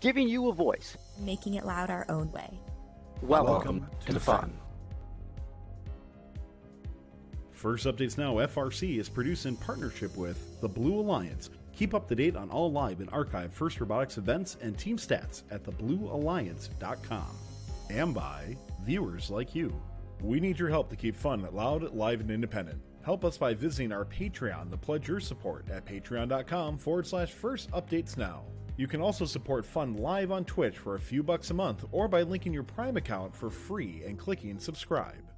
giving you a voice, making it loud our own way. Welcome, um, Welcome to the fun. First Updates Now FRC is produced in partnership with the Blue Alliance. Keep up to date on all live and archived First Robotics events and team stats at thebluealliance.com. And by viewers like you. We need your help to keep fun loud, live, and independent. Help us by visiting our Patreon to pledge your support at patreon.com forward slash first updates now. You can also support Fun live on Twitch for a few bucks a month or by linking your Prime account for free and clicking subscribe.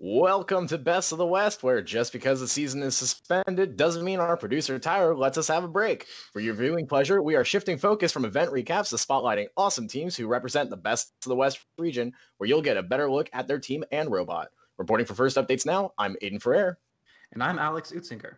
Welcome to Best of the West, where just because the season is suspended doesn't mean our producer Tyler lets us have a break. For your viewing pleasure, we are shifting focus from event recaps to spotlighting awesome teams who represent the best of the West region, where you'll get a better look at their team and robot. Reporting for First Updates Now, I'm Aiden Ferrer. And I'm Alex Utzinger.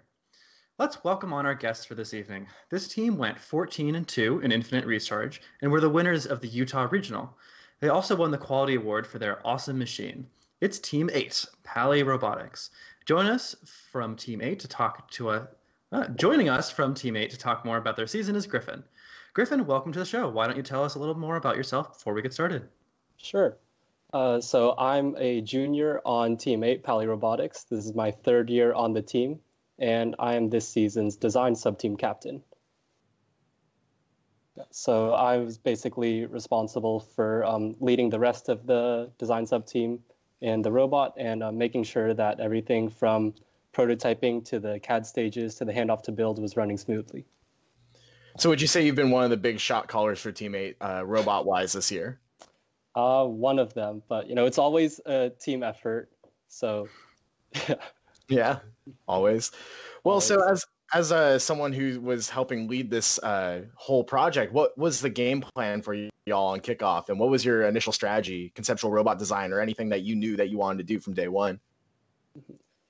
Let's welcome on our guests for this evening. This team went 14 and 2 in Infinite Recharge and were the winners of the Utah Regional. They also won the Quality Award for their awesome machine. It's Team 8, Paly Robotics. Join us from Team 8 to talk to a uh, joining us from Team 8 to talk more about their season is Griffin. Griffin, welcome to the show. Why don't you tell us a little more about yourself before we get started? Sure. Uh, so I'm a junior on Team 8 Paly Robotics. This is my third year on the team, and I am this season's design sub-team captain. So I was basically responsible for um, leading the rest of the design sub-team in the robot and uh, making sure that everything from prototyping to the CAD stages to the handoff to build was running smoothly. So, would you say you've been one of the big shot callers for Team 8 uh, robot wise this year? Uh, one of them, but you know, it's always a team effort. So, yeah, always. Well, always. so as as uh, someone who was helping lead this uh, whole project, what was the game plan for y'all on kickoff, and what was your initial strategy, conceptual robot design, or anything that you knew that you wanted to do from day one?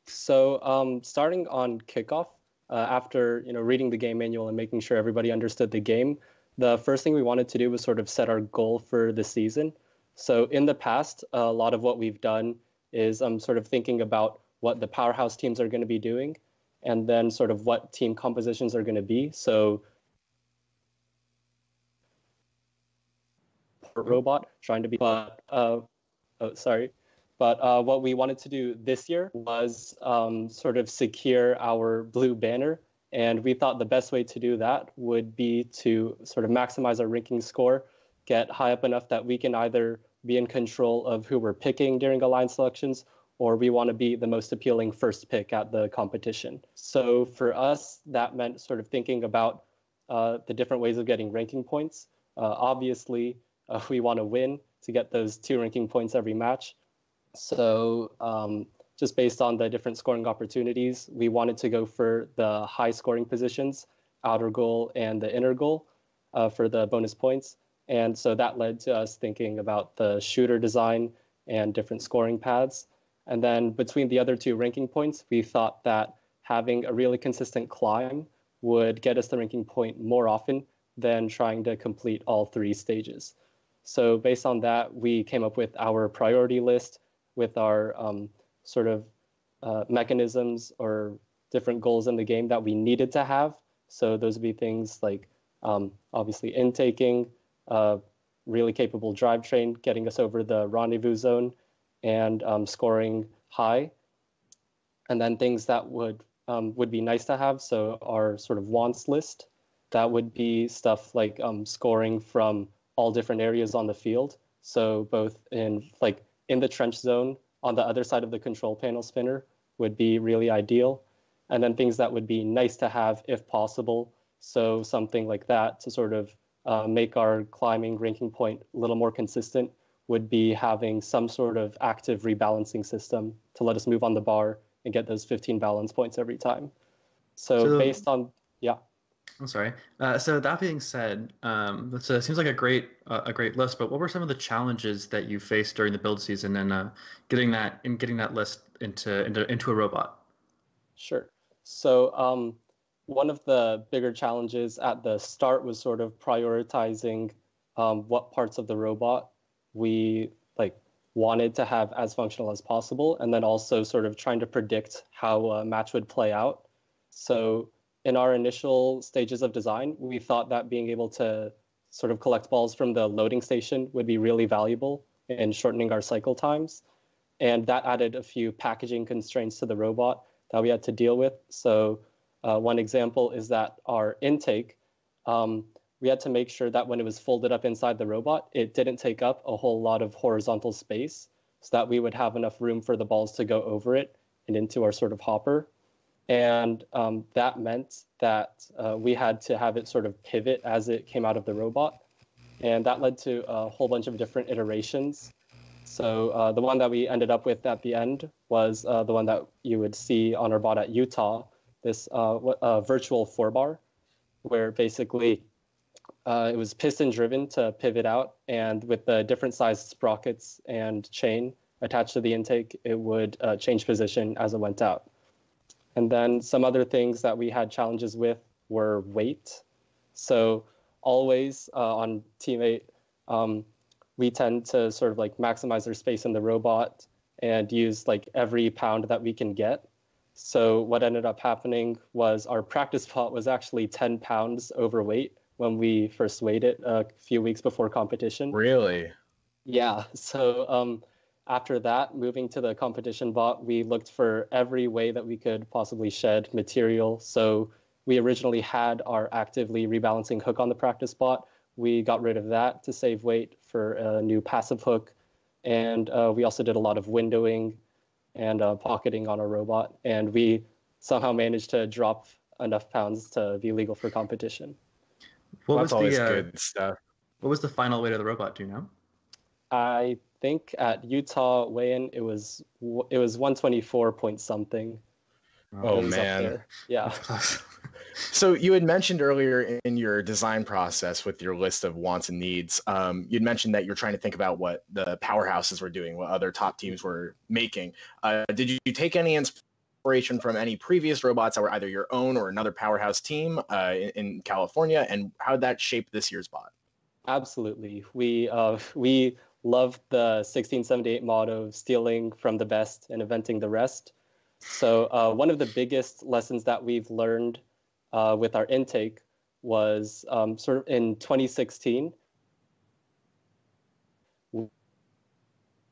So, um, starting on kickoff, uh, after you know reading the game manual and making sure everybody understood the game, the first thing we wanted to do was sort of set our goal for the season. So, in the past, a lot of what we've done is um, sort of thinking about what the powerhouse teams are going to be doing and then sort of what team compositions are going to be. So robot trying to be, but uh, oh, sorry. But uh, what we wanted to do this year was um, sort of secure our blue banner. And we thought the best way to do that would be to sort of maximize our ranking score, get high up enough that we can either be in control of who we're picking during alliance selections or we want to be the most appealing first pick at the competition. So for us, that meant sort of thinking about uh, the different ways of getting ranking points. Uh, obviously, uh, we want to win to get those two ranking points every match. So um, just based on the different scoring opportunities, we wanted to go for the high scoring positions, outer goal and the inner goal uh, for the bonus points. And so that led to us thinking about the shooter design and different scoring paths. And then between the other two ranking points, we thought that having a really consistent climb would get us the ranking point more often than trying to complete all three stages. So based on that, we came up with our priority list with our um, sort of uh, mechanisms or different goals in the game that we needed to have. So those would be things like um, obviously intaking, uh, really capable drivetrain, getting us over the rendezvous zone, and um, scoring high. And then things that would um, would be nice to have. So our sort of wants list, that would be stuff like um, scoring from all different areas on the field. So both in like in the trench zone on the other side of the control panel spinner would be really ideal. And then things that would be nice to have if possible. So something like that to sort of uh, make our climbing ranking point a little more consistent would be having some sort of active rebalancing system to let us move on the bar and get those 15 balance points every time. So, so based on, yeah. I'm sorry. Uh, so that being said, um, that uh, seems like a great uh, a great list. But what were some of the challenges that you faced during the build season and uh, getting that in getting that list into into into a robot? Sure. So um, one of the bigger challenges at the start was sort of prioritizing um, what parts of the robot we like wanted to have as functional as possible, and then also sort of trying to predict how a match would play out. So in our initial stages of design, we thought that being able to sort of collect balls from the loading station would be really valuable in shortening our cycle times. And that added a few packaging constraints to the robot that we had to deal with. So uh, one example is that our intake, um, we had to make sure that when it was folded up inside the robot, it didn't take up a whole lot of horizontal space so that we would have enough room for the balls to go over it and into our sort of hopper. And um, that meant that uh, we had to have it sort of pivot as it came out of the robot. And that led to a whole bunch of different iterations. So uh, the one that we ended up with at the end was uh, the one that you would see on our bot at Utah, this uh, uh, virtual four bar, where basically uh, it was piston driven to pivot out, and with the different sized sprockets and chain attached to the intake, it would change position as it went out. And then some other things that we had challenges with were weight. So always uh, on Team8, um, we tend to sort of like maximize their space in the robot and use like every pound that we can get. So what ended up happening was our practice bot was actually 10 pounds overweight when we first weighed it a few weeks before competition. Really? Yeah. So um, after that, moving to the competition bot, we looked for every way that we could possibly shed material. So we originally had our actively rebalancing hook on the practice bot. We got rid of that to save weight for a new passive hook. And uh, we also did a lot of windowing and uh, pocketing on our robot. And we somehow managed to drop enough pounds to be legal for competition. What That's was always the, uh, good stuff. What was the final weight of the robot? Do you know? I think at Utah weigh-in it was it was 124 point something. Oh man, yeah. so you had mentioned earlier in your design process with your list of wants and needs, um, you'd mentioned that you're trying to think about what the powerhouses were doing, what other top teams were making. Uh, did you take any inspiration from any previous robots that were either your own or another powerhouse team uh, in, in, California, and how did that shape this year's bot? Absolutely, we uh, we loved the 1678 motto stealing from the best and inventing the rest. So uh, one of the biggest lessons that we've learned uh, with our intake was um, sort of in 2016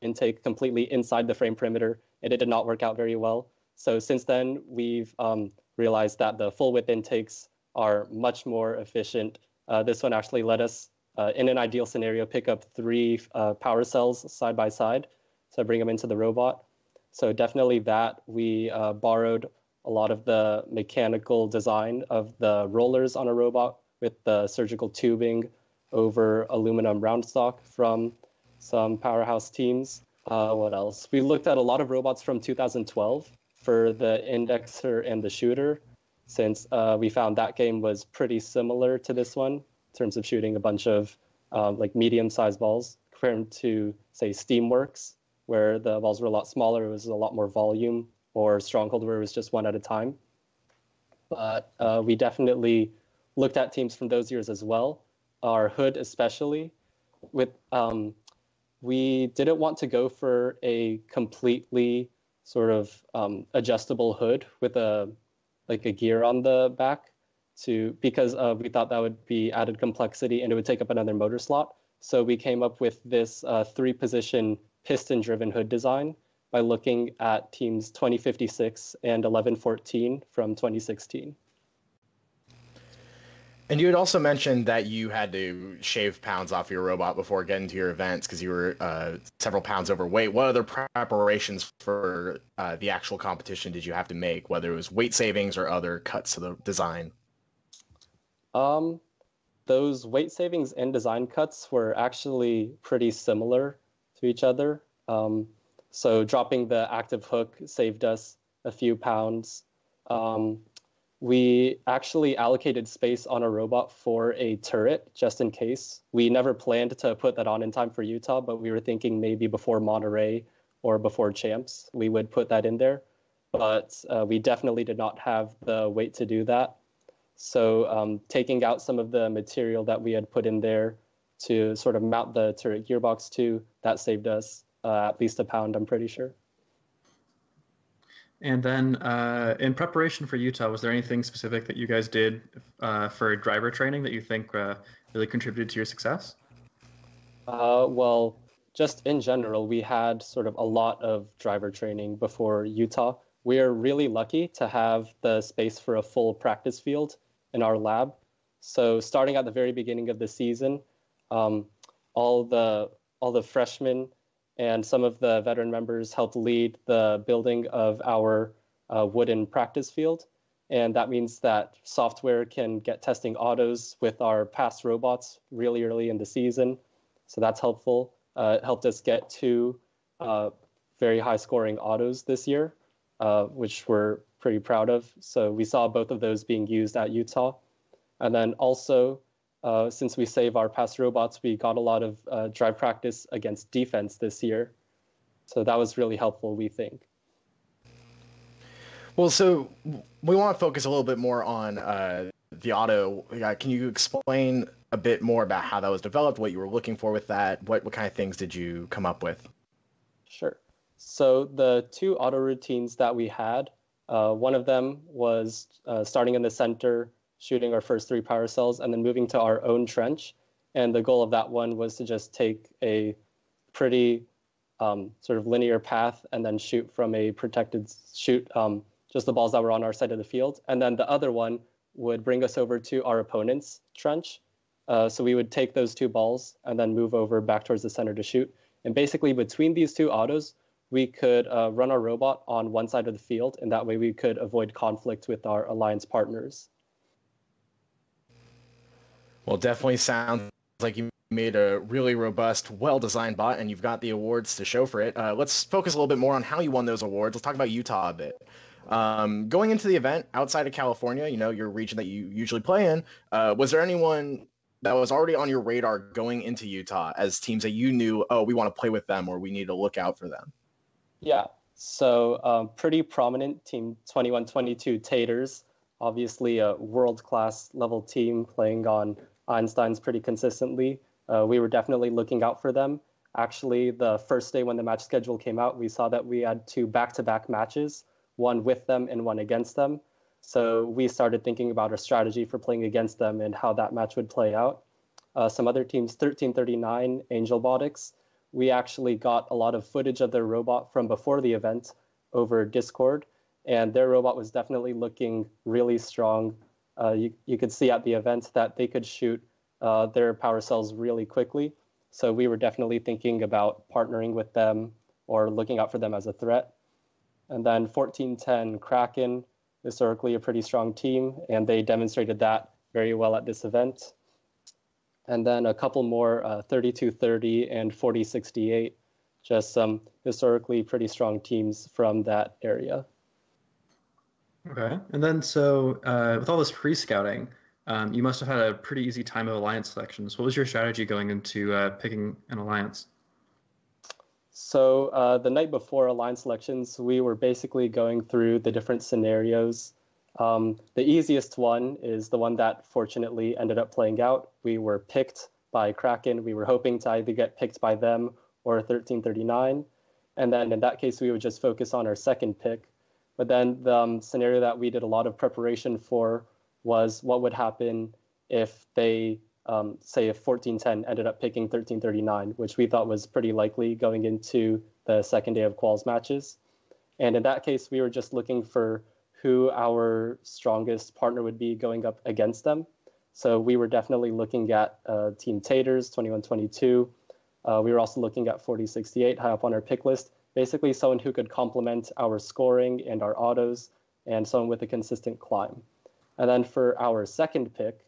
intake completely inside the frame perimeter and it did not work out very well. So since then we've um, realized that the full width intakes are much more efficient. Uh, this one actually let us uh, in an ideal scenario, pick up three uh, power cells side by side So bring them into the robot. So definitely that we uh, borrowed a lot of the mechanical design of the rollers on a robot with the surgical tubing over aluminum round stock from some powerhouse teams. Uh, what else? We looked at a lot of robots from 2012 for the indexer and the shooter, since uh, we found that game was pretty similar to this one in terms of shooting a bunch of um, like medium-sized balls compared to say Steamworks, where the balls were a lot smaller. It was a lot more volume, or Stronghold, where it was just one at a time. But uh, we definitely looked at teams from those years as well. Our hood, especially, with um, we didn't want to go for a completely sort of um, adjustable hood with a like a gear on the back to because uh, we thought that would be added complexity and it would take up another motor slot. So we came up with this uh, three position piston driven hood design by looking at teams 2056 and 1114 from 2016. And you had also mentioned that you had to shave pounds off your robot before getting to your events because you were uh, several pounds overweight. What other preparations for uh, the actual competition did you have to make, whether it was weight savings or other cuts to the design? Um, those weight savings and design cuts were actually pretty similar to each other. Um, so dropping the active hook saved us a few pounds. Um, we actually allocated space on a robot for a turret just in case. We never planned to put that on in time for Utah, but we were thinking maybe before Monterey or before Champs, we would put that in there. But uh, we definitely did not have the weight to do that. So um, taking out some of the material that we had put in there to sort of mount the turret gearbox to, that saved us uh, at least a pound, I'm pretty sure. And then uh, in preparation for Utah, was there anything specific that you guys did uh, for driver training that you think uh, really contributed to your success? Uh, well, just in general, we had sort of a lot of driver training before Utah. We are really lucky to have the space for a full practice field in our lab. So starting at the very beginning of the season, um, all the all the freshmen and some of the veteran members helped lead the building of our uh, wooden practice field. And that means that software can get testing autos with our past robots really early in the season. So that's helpful. Uh, it helped us get two uh, very high scoring autos this year, uh, which we're pretty proud of. So we saw both of those being used at Utah. And then also, uh, since we save our past robots, we got a lot of uh, drive practice against defense this year. So that was really helpful, we think. Well, so we want to focus a little bit more on uh, the auto. can you explain a bit more about how that was developed, what you were looking for with that? What, what kind of things did you come up with? Sure. So the two auto routines that we had, uh, one of them was uh, starting in the center shooting our first three power cells, and then moving to our own trench. And the goal of that one was to just take a pretty um, sort of linear path and then shoot from a protected shoot um, just the balls that were on our side of the field. And then the other one would bring us over to our opponent's trench. Uh, so we would take those two balls and then move over back towards the center to shoot. And basically, between these two autos, we could uh, run our robot on one side of the field, and that way we could avoid conflict with our alliance partners. Well, definitely sounds like you made a really robust, well-designed bot, and you've got the awards to show for it. Uh, let's focus a little bit more on how you won those awards. Let's talk about Utah a bit. Um, going into the event outside of California, you know, your region that you usually play in, uh, was there anyone that was already on your radar going into Utah as teams that you knew, oh, we want to play with them or we need to look out for them? Yeah. So, um, pretty prominent team 2122 Taters, obviously a world class level team playing on Einstein's pretty consistently. Uh, we were definitely looking out for them. Actually, the first day when the match schedule came out, we saw that we had two back to back matches, one with them and one against them. So we started thinking about our strategy for playing against them and how that match would play out. Uh, some other teams, 1339, Angel Botics, we actually got a lot of footage of their robot from before the event over Discord, and their robot was definitely looking really strong uh, you, you could see at the event that they could shoot uh, their power cells really quickly. So we were definitely thinking about partnering with them or looking out for them as a threat. And then 1410 Kraken, historically a pretty strong team, and they demonstrated that very well at this event. And then a couple more uh, 3230 and 4068, just some historically pretty strong teams from that area. Okay. And then, so uh, with all this pre scouting, um, you must have had a pretty easy time of alliance selections. What was your strategy going into uh, picking an alliance? So, uh, the night before alliance selections, we were basically going through the different scenarios. Um, the easiest one is the one that fortunately ended up playing out. We were picked by Kraken. We were hoping to either get picked by them or 1339. And then in that case, we would just focus on our second pick, but then the um, scenario that we did a lot of preparation for was what would happen if they, um, say, if 1410 ended up picking 1339, which we thought was pretty likely going into the second day of quals matches. And in that case, we were just looking for who our strongest partner would be going up against them. So we were definitely looking at uh, Team Taters 2122. Uh, we were also looking at 4068 high up on our pick list basically someone who could complement our scoring and our autos and someone with a consistent climb. And then for our second pick,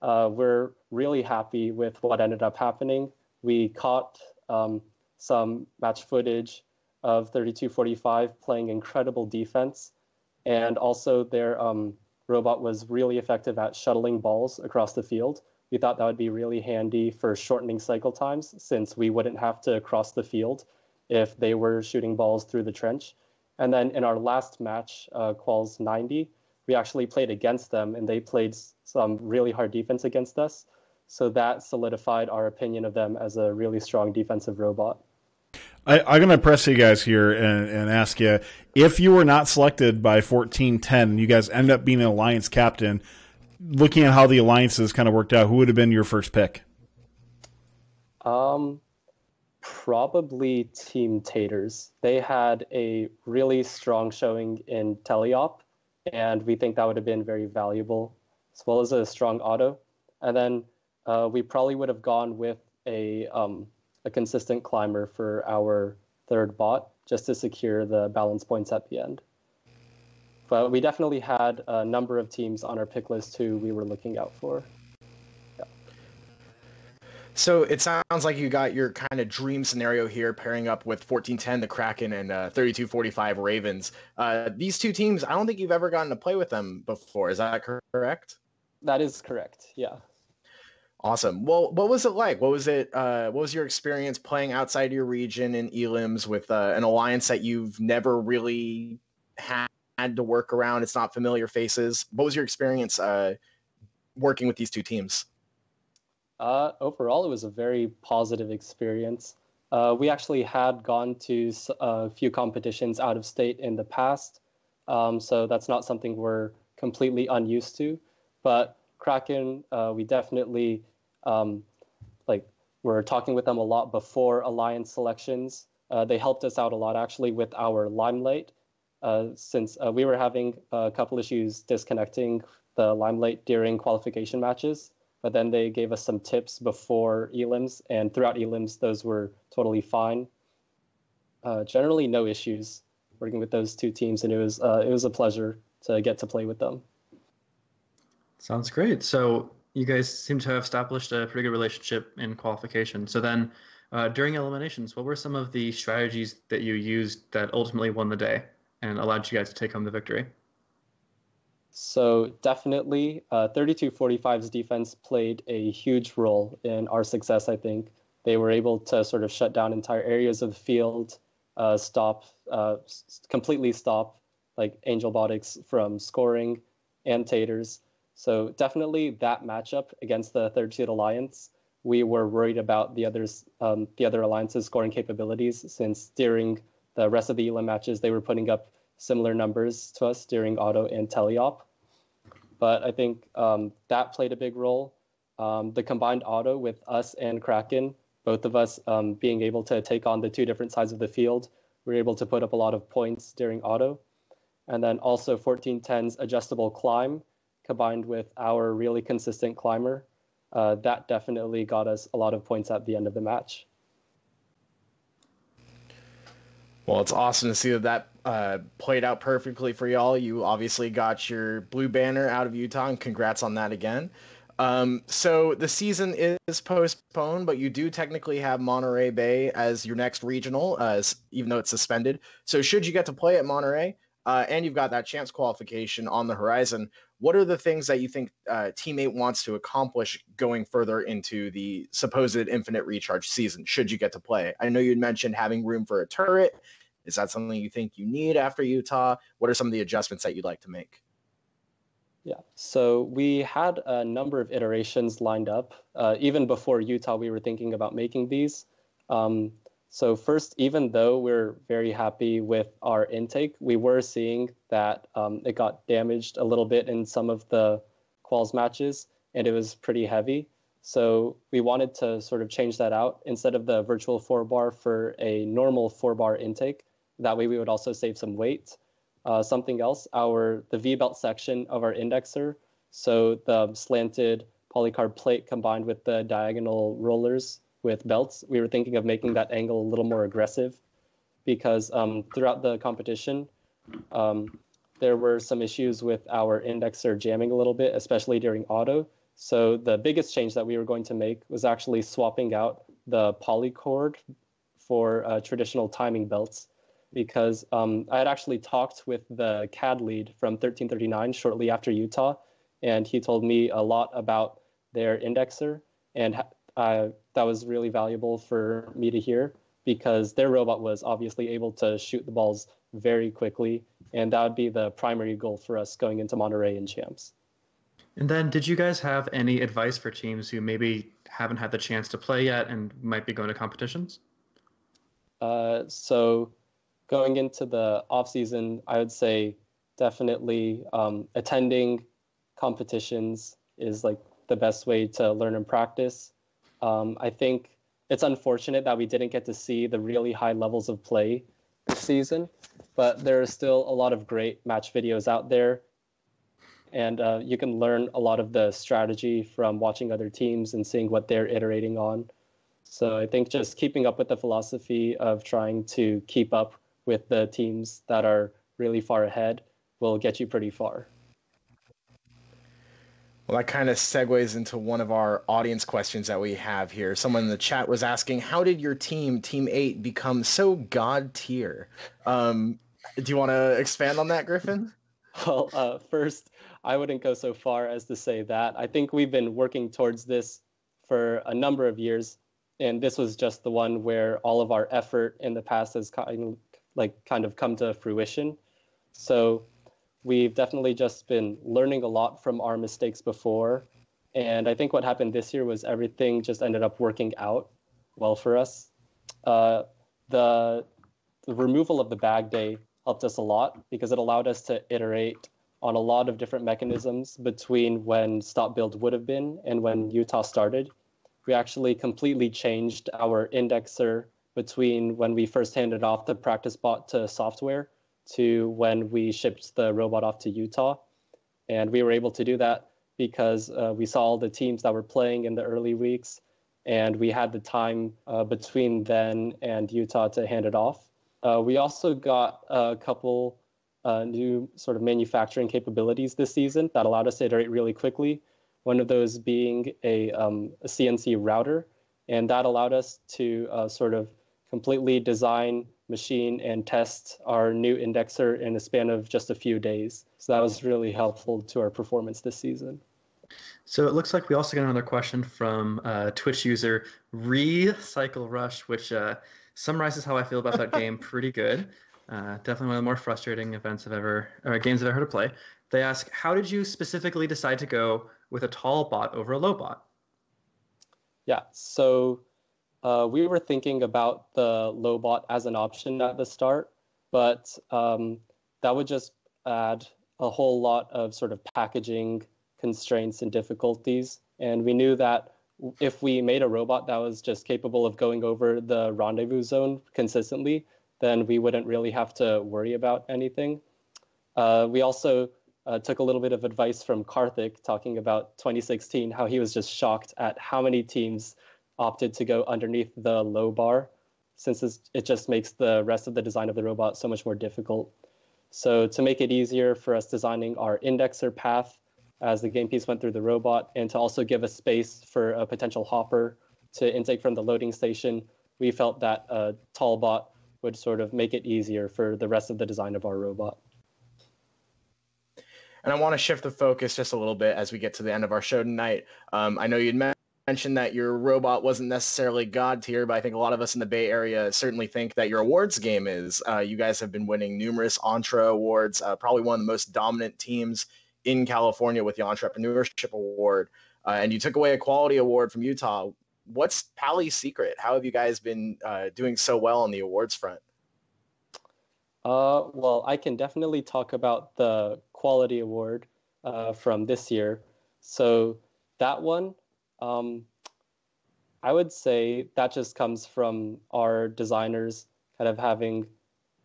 uh, we're really happy with what ended up happening. We caught um, some match footage of 3245 playing incredible defense, and also their um, robot was really effective at shuttling balls across the field. We thought that would be really handy for shortening cycle times since we wouldn't have to cross the field if they were shooting balls through the trench. And then in our last match, uh, Quals 90, we actually played against them, and they played some really hard defense against us. So that solidified our opinion of them as a really strong defensive robot. I, am going to press you guys here and, and, ask you if you were not selected by 1410, you guys end up being an alliance captain. Looking at how the alliances kind of worked out, who would have been your first pick? Um, probably Team Taters. They had a really strong showing in Teleop, and we think that would have been very valuable, as well as a strong auto. And then uh, we probably would have gone with a um, a consistent climber for our third bot, just to secure the balance points at the end. But we definitely had a number of teams on our pick list who we were looking out for. So it sounds like you got your kind of dream scenario here, pairing up with 1410, the Kraken, and uh, 3245 Ravens. Uh, these two teams, I don't think you've ever gotten to play with them before. Is that correct? That is correct. Yeah. Awesome. Well, what was it like? What was it? Uh, what was your experience playing outside your region in Elims with uh, an alliance that you've never really had to work around? It's not familiar faces. What was your experience uh, working with these two teams? Uh, overall, it was a very positive experience. Uh, we actually had gone to a few competitions out of state in the past, um, so that's not something we're completely unused to. But Kraken, uh, we definitely um, like we're talking with them a lot before alliance selections. Uh, they helped us out a lot actually with our limelight, uh, since uh, we were having a couple issues disconnecting the limelight during qualification matches but then they gave us some tips before elims, and throughout elims, those were totally fine. Uh, generally, no issues working with those two teams, and it was uh, it was a pleasure to get to play with them. Sounds great. So you guys seem to have established a pretty good relationship in qualification. So then, uh, during eliminations, what were some of the strategies that you used that ultimately won the day and allowed you guys to take home the victory? So definitely, uh, 3245's defense played a huge role in our success. I think they were able to sort of shut down entire areas of the field, uh, stop, uh, completely stop like Angelbotics from scoring and Taters. So definitely that matchup against the third seed alliance, we were worried about the others, um, the other alliances scoring capabilities, since during the rest of the Elim matches they were putting up similar numbers to us during auto and teleop. But I think um, that played a big role. Um, the combined auto with us and Kraken, both of us um, being able to take on the two different sides of the field, we were able to put up a lot of points during auto. And then also 1410's adjustable climb combined with our really consistent climber, uh, that definitely got us a lot of points at the end of the match. Well, it's awesome to see that that uh, played out perfectly for y'all. You obviously got your blue banner out of Utah, and congrats on that again. Um, so the season is postponed, but you do technically have Monterey Bay as your next regional, uh, even though it's suspended. So should you get to play at Monterey, uh, and you've got that chance qualification on the horizon, what are the things that you think uh, Team8 wants to accomplish going further into the supposed infinite recharge season? Should you get to play? I know you mentioned having room for a turret. Is that something you think you need after Utah? What are some of the adjustments that you'd like to make? Yeah, so we had a number of iterations lined up. Uh, even before Utah, we were thinking about making these. Um, so first, even though we're very happy with our intake, we were seeing that um, it got damaged a little bit in some of the quals matches, and it was pretty heavy. So we wanted to sort of change that out. Instead of the virtual four bar for a normal four bar intake, that way we would also save some weight. Uh, something else, our the V-belt section of our indexer, so the slanted polycarb plate combined with the diagonal rollers with belts, we were thinking of making that angle a little more aggressive because um, throughout the competition, um, there were some issues with our indexer jamming a little bit, especially during auto. So the biggest change that we were going to make was actually swapping out the polycord for uh, traditional timing belts because um, I had actually talked with the CAD lead from 1339 shortly after Utah, and he told me a lot about their indexer and uh, that was really valuable for me to hear because their robot was obviously able to shoot the balls very quickly. And that would be the primary goal for us going into Monterey and champs. And then, did you guys have any advice for teams who maybe haven't had the chance to play yet and might be going to competitions? Uh, so, going into the off season, I would say definitely um, attending competitions is like the best way to learn and practice. Um, I think it's unfortunate that we didn't get to see the really high levels of play this season, but there are still a lot of great match videos out there and uh, you can learn a lot of the strategy from watching other teams and seeing what they're iterating on. So I think just keeping up with the philosophy of trying to keep up with the teams that are really far ahead will get you pretty far. Well, that kind of segues into one of our audience questions that we have here. Someone in the chat was asking, "How did your team, Team Eight, become so god tier?" Um, do you want to expand on that, Griffin? Well, uh, first, I wouldn't go so far as to say that. I think we've been working towards this for a number of years, and this was just the one where all of our effort in the past has kind of, like kind of come to fruition. So we've definitely just been learning a lot from our mistakes before, and I think what happened this year was everything just ended up working out well for us. Uh, the the removal of the bag day helped us a lot because it allowed us to iterate on a lot of different mechanisms between when stop build would have been and when Utah started. We actually completely changed our indexer between when we first handed off the practice bot to software to when we shipped the robot off to Utah. And we were able to do that because uh, we saw all the teams that were playing in the early weeks and we had the time uh, between then and Utah to hand it off. Uh, we also got a couple uh, new sort of manufacturing capabilities this season that allowed us to iterate really quickly. One of those being a, um, a CNC router, and that allowed us to uh, sort of completely design, machine, and test our new indexer in a span of just a few days. So that was really helpful to our performance this season. So it looks like we also got another question from uh, Twitch user Recycle Rush, which uh, summarizes how I feel about that game pretty good. Uh, definitely one of the more frustrating events I've ever, or games I've ever heard of play. They ask, how did you specifically decide to go with a tall bot over a low bot? Yeah, so uh, we were thinking about the low bot as an option at the start, but um, that would just add a whole lot of sort of packaging constraints and difficulties. And we knew that if we made a robot that was just capable of going over the rendezvous zone consistently, then we wouldn't really have to worry about anything. Uh, we also uh, took a little bit of advice from Karthik talking about 2016, how he was just shocked at how many teams opted to go underneath the low bar, since it just makes the rest of the design of the robot so much more difficult. So to make it easier for us designing our indexer path as the game piece went through the robot, and to also give us space for a potential hopper to intake from the loading station, we felt that a tall bot would sort of make it easier for the rest of the design of our robot. And I want to shift the focus just a little bit as we get to the end of our show tonight. Um, I know you'd mentioned that your robot wasn't necessarily god tier, but I think a lot of us in the Bay Area certainly think that your awards game is. Uh, you guys have been winning numerous Entre awards, uh, probably one of the most dominant teams in California with the Entrepreneurship Award. Uh, and you took away a quality award from Utah what's Paly's secret? How have you guys been uh, doing so well on the awards front? Uh, well, I can definitely talk about the quality award uh, from this year. So that one, um, I would say that just comes from our designers kind of having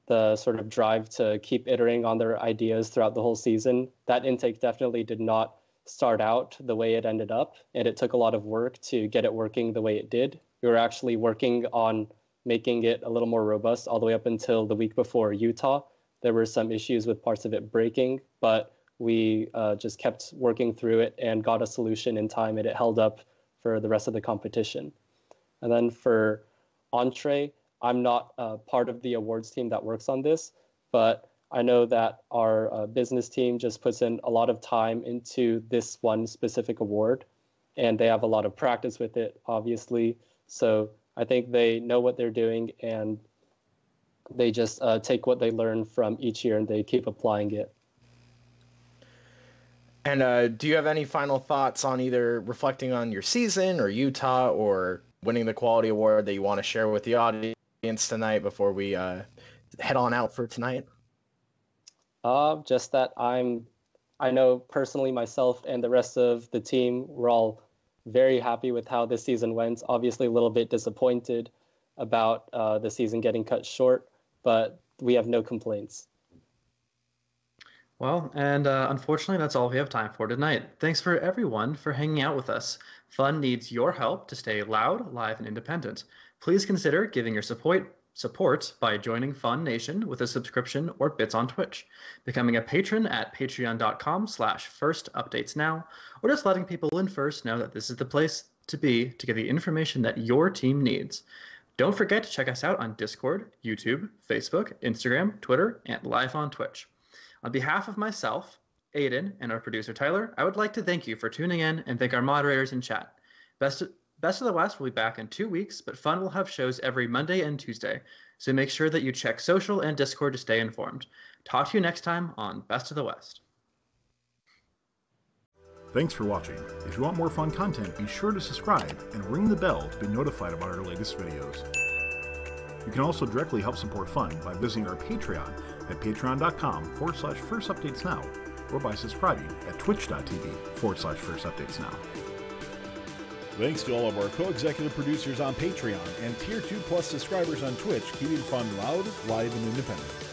the sort of drive to keep iterating on their ideas throughout the whole season. That intake definitely did not start out the way it ended up, and it took a lot of work to get it working the way it did. We were actually working on making it a little more robust all the way up until the week before Utah. There were some issues with parts of it breaking, but we uh, just kept working through it and got a solution in time, and it held up for the rest of the competition. And then for Entre, I'm not uh, part of the awards team that works on this, but I know that our uh, business team just puts in a lot of time into this one specific award, and they have a lot of practice with it, obviously. So I think they know what they're doing, and they just uh, take what they learn from each year and they keep applying it. And uh, do you have any final thoughts on either reflecting on your season or Utah or winning the quality award that you want to share with the audience tonight before we uh, head on out for tonight? Uh, just that I'm, I know personally myself and the rest of the team, we're all very happy with how this season went. Obviously, a little bit disappointed about uh, the season getting cut short, but we have no complaints. Well, and uh, unfortunately, that's all we have time for tonight. Thanks for everyone for hanging out with us. Fun needs your help to stay loud, live, and independent. Please consider giving your support support by joining Fun Nation with a subscription or bits on Twitch, becoming a patron at patreon.com slash first updates now, or just letting people in first know that this is the place to be to get the information that your team needs. Don't forget to check us out on Discord, YouTube, Facebook, Instagram, Twitter, and live on Twitch. On behalf of myself, Aiden, and our producer Tyler, I would like to thank you for tuning in and thank our moderators in chat. Best Best of the West will be back in two weeks, but Fun will have shows every Monday and Tuesday, so make sure that you check social and Discord to stay informed. Talk to you next time on Best of the West. Thanks for watching. If you want more fun content, be sure to subscribe and ring the bell to be notified about our latest videos. You can also directly help support Fun by visiting our Patreon at patreon.com forward slash first updates now or by subscribing at twitch.tv forward slash first updates now. Thanks to all of our co-executive producers on Patreon and Tier 2 Plus subscribers on Twitch, keeping fun loud, live, and independent.